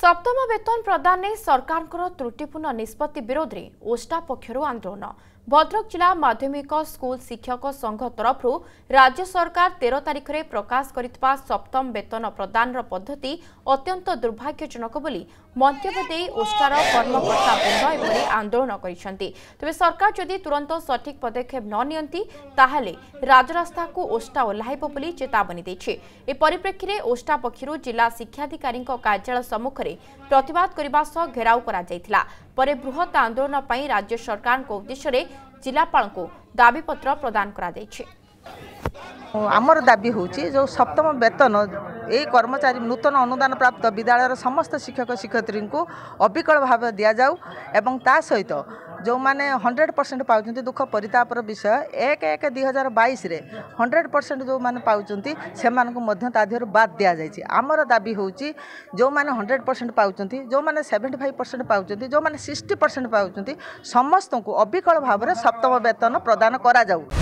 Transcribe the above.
सप्तम वेतन प्रदानले सरकारको त्रुटिपूर्ण निष्पत्ति विरोधी ओस्टा पक्ष आन्दोलन भद्रक ज माध्यमिक स्क शिक्षक संघ तरफ राज्य सरकार ते तिख प्रकाश गरि सप्तम वेतन प्रदान पद्धति अत्यंत दुर्भाग्यजनक मन्तव्य ओष्टारा आन्दोलन गरिदि तुरन्त सठिक पदक्षेप न नियता तहले राजरा ओस्टा ओब चेतावनीप्रेक्षीर ओस्टा पक्ष जिल्ला शिक्षाधिक सम्मुखर प्रतवाद घेराउला बृहत् आन्दोलन पनि राज्य सरकारको उद्देश्यले ଜିଲ୍ଲାପାଳଙ୍କୁ ଦାବିପତ୍ର ପ୍ରଦାନ କରାଯାଇଛି আমার দাবি হচ্ছে যে সপ্তম বেতন এই কর্মচারী নূতন অনুদান প্রাপ্ত বিদ্যালয়ের সমস্ত শিক্ষক শিক্ষয়িত্রী অবিকল ভাবে দিয়া যাও এবং তা সহিত ଯେଉଁମାନେ ହଣ୍ଡ୍ରେଡ଼ ପରସେଣ୍ଟ ପାଉଛନ୍ତି ଦୁଃଖ ପରିତାପର ବିଷୟ ଏକ ଏକ ଦୁଇ ହଜାର ବାଇଶରେ ହଣ୍ଡ୍ରେଡ଼ ପରସେଣ୍ଟ ଯେଉଁମାନେ ପାଉଛନ୍ତି ସେମାନଙ୍କୁ ମଧ୍ୟ ତା ଦେହରୁ ବାଦ୍ ଦିଆଯାଇଛି ଆମର ଦାବି ହେଉଛି ଯେଉଁମାନେ ହଣ୍ଡ୍ରେଡ଼ ପରସେଣ୍ଟ ପାଉଛନ୍ତି ଯେଉଁମାନେ ସେଭେଣ୍ଟି ଫାଇଭ୍ ପରସେଣ୍ଟ ପାଉଛନ୍ତି ଯେଉଁମାନେ ସିକ୍ସଟି ପରସେଣ୍ଟ ପାଉଛନ୍ତି ସମସ୍ତଙ୍କୁ ଅବିକଳ ଭାବରେ ସପ୍ତମ ବେତନ ପ୍ରଦାନ କରାଯାଉ